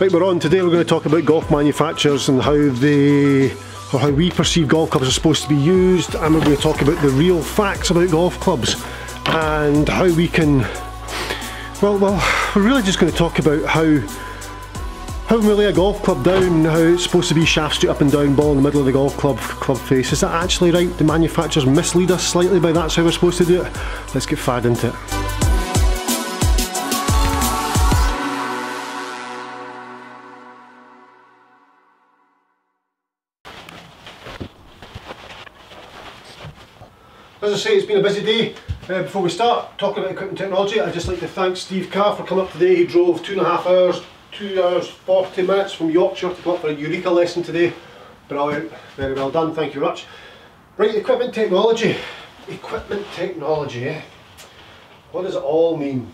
Right, we're on. Today we're going to talk about golf manufacturers and how they or how we perceive golf clubs are supposed to be used and we're going to talk about the real facts about golf clubs and how we can well well we're really just going to talk about how how we lay a golf club down, how it's supposed to be shaft straight up and down, ball in the middle of the golf club club face. Is that actually right? The manufacturers mislead us slightly by that's how we're supposed to do it? Let's get fad into it. As I say, it's been a busy day. Uh, before we start talking about equipment technology, I'd just like to thank Steve Carr for coming up today. He drove two and a half hours, two hours 40 minutes from Yorkshire to come up for a Eureka lesson today. Brilliant, very well done, thank you very much. Right, equipment technology. Equipment technology, eh? What does it all mean?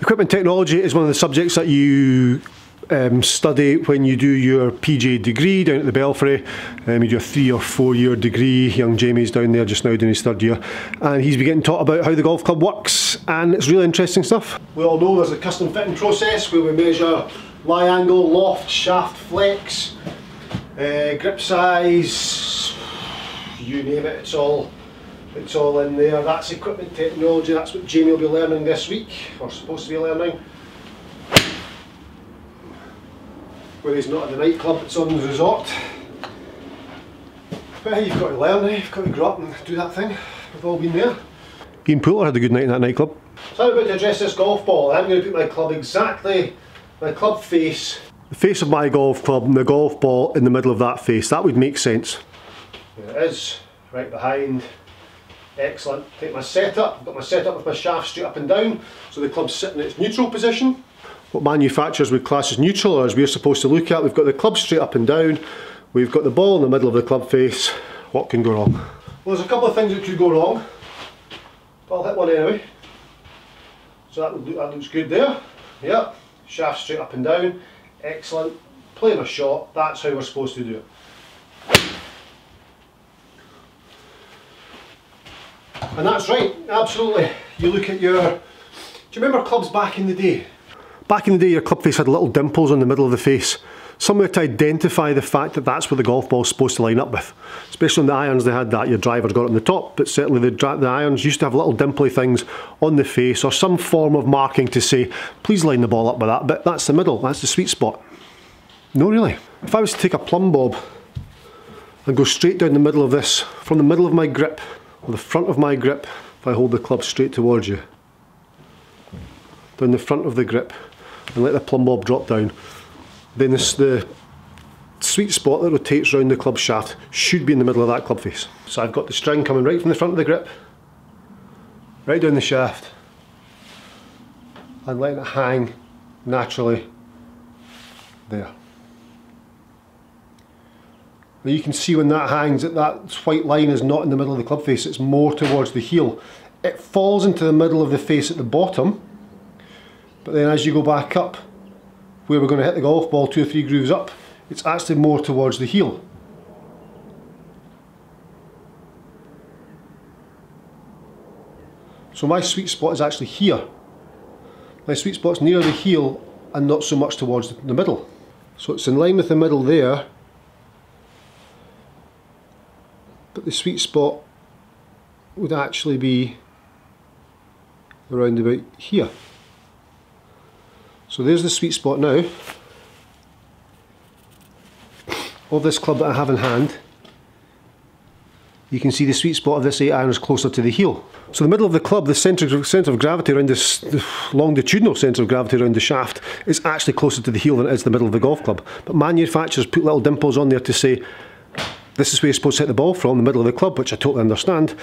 Equipment technology is one of the subjects that you um, study when you do your PGA degree down at the Belfry. Um, you do a three or four year degree. Young Jamie's down there just now doing his third year, and he's been getting taught about how the golf club works, and it's really interesting stuff. We all know there's a custom fitting process where we measure lie angle, loft, shaft flex, uh, grip size, you name it, it's all it's all in there. That's equipment technology, that's what Jamie will be learning this week, or supposed to be learning. Where he's not at the nightclub, on the resort. But hey, you've got to learn, eh? you've got to grow up and do that thing. We've all been there. Ian Poulter had a good night in that nightclub. So I'm about to address this golf ball. I'm going to put my club exactly, my club face. The face of my golf club and the golf ball in the middle of that face. That would make sense. There it is, right behind. Excellent. Take my setup. I've got my setup with my shaft straight up and down. So the club's sitting in its neutral position what manufacturers would class as neutral or as we're supposed to look at. We've got the club straight up and down, we've got the ball in the middle of the club face. What can go wrong? Well, there's a couple of things that could go wrong, but I'll hit one anyway. So that, look, that looks good there. Yep, shaft straight up and down. Excellent. Playing a shot, that's how we're supposed to do it. And that's right, absolutely. You look at your, do you remember clubs back in the day? Back in the day, your club face had little dimples on the middle of the face, somewhere to identify the fact that that's where the golf ball's supposed to line up with. Especially on the irons, they had that. Your driver's got it on the top, but certainly the, the irons used to have little dimply things on the face or some form of marking to say, please line the ball up with that, but that's the middle, that's the sweet spot. No, really. If I was to take a plumb bob and go straight down the middle of this, from the middle of my grip, or the front of my grip, if I hold the club straight towards you, down the front of the grip, and let the plumb bob drop down, then this, the sweet spot that rotates around the club shaft should be in the middle of that club face. So I've got the string coming right from the front of the grip, right down the shaft, and letting it hang naturally there. Now you can see when that hangs that that white line is not in the middle of the club face, it's more towards the heel. It falls into the middle of the face at the bottom, but then as you go back up, where we're going to hit the golf ball two or three grooves up, it's actually more towards the heel. So my sweet spot is actually here. My sweet spot's near the heel and not so much towards the middle. So it's in line with the middle there, but the sweet spot would actually be around about here. So there's the sweet spot now of this club that I have in hand. You can see the sweet spot of this 8 iron is closer to the heel. So the middle of the club, the centre, centre of gravity around this, the longitudinal centre of gravity around the shaft is actually closer to the heel than it is the middle of the golf club. But manufacturers put little dimples on there to say, this is where you're supposed to hit the ball from, the middle of the club, which I totally understand.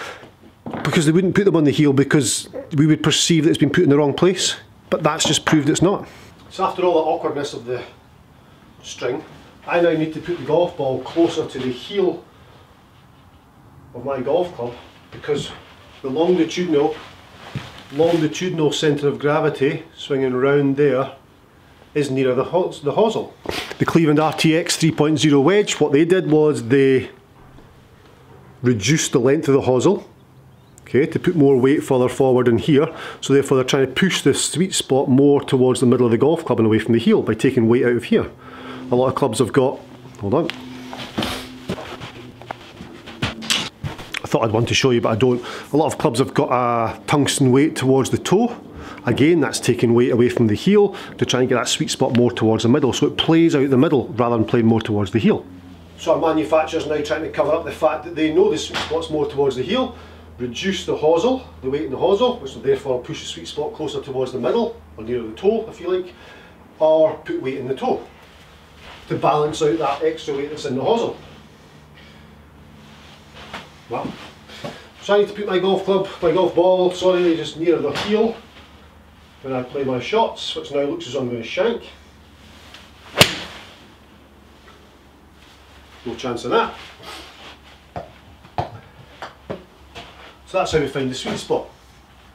Because they wouldn't put them on the heel because we would perceive that it's been put in the wrong place. But that's just proved it's not. So after all the awkwardness of the string, I now need to put the golf ball closer to the heel of my golf club because the longitudinal longitudinal centre of gravity swinging around there is nearer the, hos the hosel. The Cleveland RTX 3.0 wedge, what they did was they reduced the length of the hosel okay, to put more weight further forward in here. So therefore they're trying to push the sweet spot more towards the middle of the golf club and away from the heel by taking weight out of here. A lot of clubs have got, hold on, I thought I'd want to show you but I don't. A lot of clubs have got a tungsten weight towards the toe. Again, that's taking weight away from the heel to try and get that sweet spot more towards the middle. So it plays out the middle rather than playing more towards the heel. So our manufacturer's now trying to cover up the fact that they know the sweet spot's more towards the heel, reduce the hosel, the weight in the hosel, which will therefore push the sweet spot closer towards the middle, or near the toe if you like, or put weight in the toe to balance out that extra weight that's in the hosel. Well, so I to put my golf club, my golf ball, sorry, just near the heel when I play my shots, which now looks as though I'm going to shank. No chance of that. So that's how we find the sweet spot.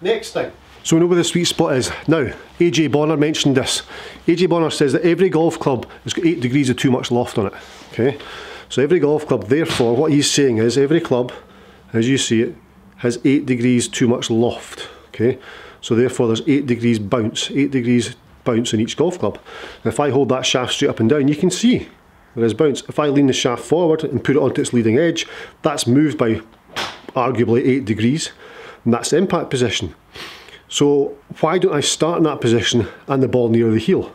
Next thing. So we know where the sweet spot is. Now, AJ Bonar mentioned this. AJ Bonar says that every golf club has got 8 degrees of too much loft on it. Okay, So every golf club, therefore, what he's saying is every club, as you see it, has 8 degrees too much loft. Okay, So therefore there's 8 degrees bounce, 8 degrees bounce in each golf club. And if I hold that shaft straight up and down, you can see there is bounce. If I lean the shaft forward and put it onto its leading edge, that's moved by arguably 8 degrees, and that's the impact position. So why don't I start in that position and the ball near the heel?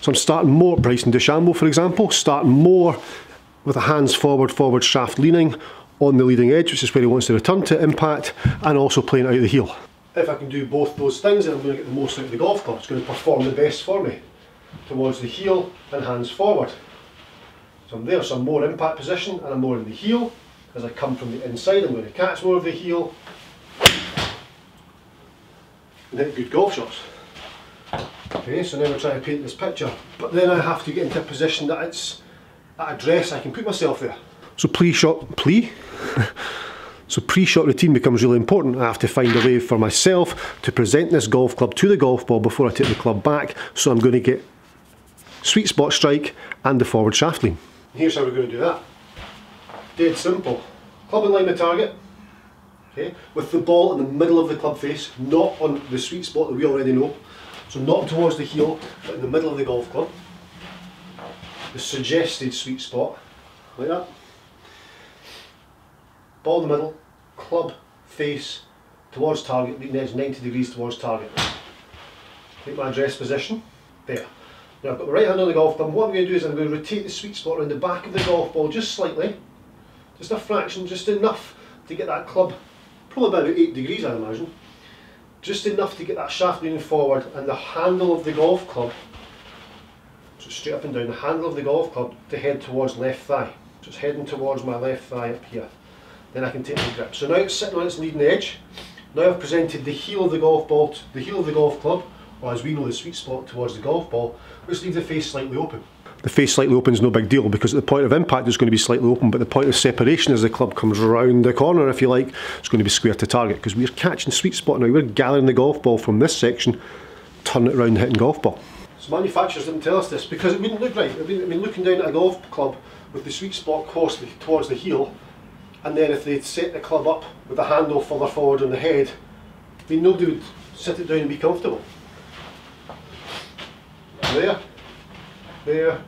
So I'm starting more, Bryson DeChambeau for example, starting more with the hands forward, forward shaft leaning on the leading edge, which is where he wants to return to impact, and also playing out of the heel. If I can do both those things, then I'm going to get the most out of the golf club. It's going to perform the best for me towards the heel and hands forward. So I'm there, so I'm more impact position and I'm more in the heel. As I come from the inside, I'm going to catch more of the heel and hit good golf shots. Okay, so now we're trying to paint this picture, but then I have to get into a position that it's at address I can put myself there. So pre-shot, pre? so pre-shot routine becomes really important. I have to find a way for myself to present this golf club to the golf ball before I take the club back, so I'm going to get sweet spot strike and the forward shaft lean. Here's how we're going to do that. Dead simple. Club in line with target, okay, with the ball in the middle of the club face, not on the sweet spot that we already know. So not towards the heel, but in the middle of the golf club. The suggested sweet spot, like that. Ball in the middle, club face towards target, leading edge 90 degrees towards target. Take my address position, there. Now I've got my right hand on the golf club, what I'm going to do is I'm going to rotate the sweet spot around the back of the golf ball just slightly, just a fraction, just enough to get that club, probably about 8 degrees I imagine, just enough to get that shaft leaning forward and the handle of the golf club, so straight up and down, the handle of the golf club to head towards left thigh. So it's heading towards my left thigh up here. Then I can take the grip. So now it's sitting on its leading edge. Now I've presented the heel of the golf ball, the heel of the golf club, or as we know the sweet spot towards the golf ball, which leaves the face slightly open the face slightly open is no big deal because at the point of impact it's going to be slightly open, but the point of separation as the club comes round the corner, if you like, it's going to be square to target because we're catching sweet spot now. We're gathering the golf ball from this section, turn it around hitting golf ball. So manufacturers didn't tell us this because it wouldn't look right. I mean, looking down at a golf club with the sweet spot the, towards the heel, and then if they'd set the club up with the handle further forward on the head, I mean, nobody would sit it down and be comfortable. There, there,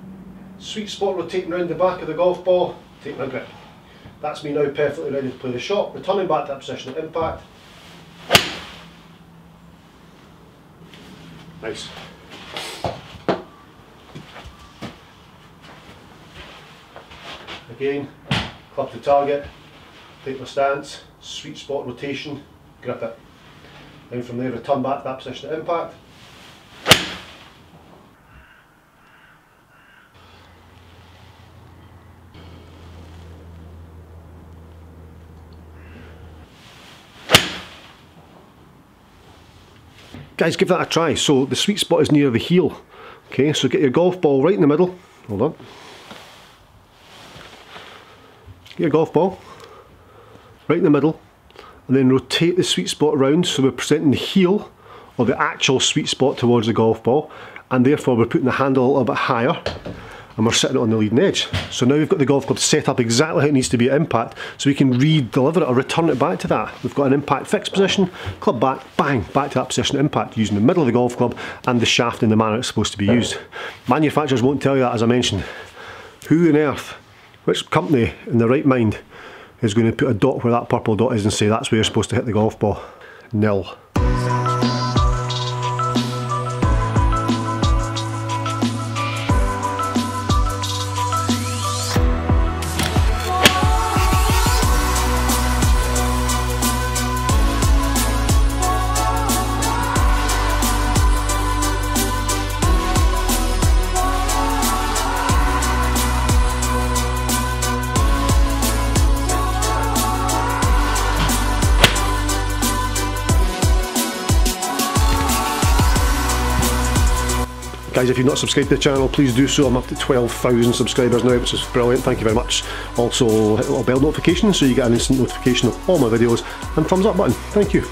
sweet spot rotating around the back of the golf ball, take my grip. That's me now perfectly ready to play the shot, returning back to that position of impact. Nice. Again, club to target, take my stance, sweet spot rotation, grip it. Then from there return back to that position of impact. Guys, give that a try. So the sweet spot is near the heel. Okay, so get your golf ball right in the middle. Hold on. Get your golf ball right in the middle and then rotate the sweet spot around so we're presenting the heel or the actual sweet spot towards the golf ball and therefore we're putting the handle a little bit higher and we're sitting on the leading edge. So now we've got the golf club set up exactly how it needs to be at impact, so we can re-deliver it or return it back to that. We've got an impact fixed position, club back, bang, back to that position impact, using the middle of the golf club and the shaft in the manner it's supposed to be used. Manufacturers won't tell you that, as I mentioned. Who on earth, which company in their right mind is going to put a dot where that purple dot is and say that's where you're supposed to hit the golf ball? Nil. Guys, if you've not subscribed to the channel, please do so. I'm up to 12,000 subscribers now, which is brilliant. Thank you very much. Also, hit the little bell notification so you get an instant notification of all my videos and thumbs up button. Thank you.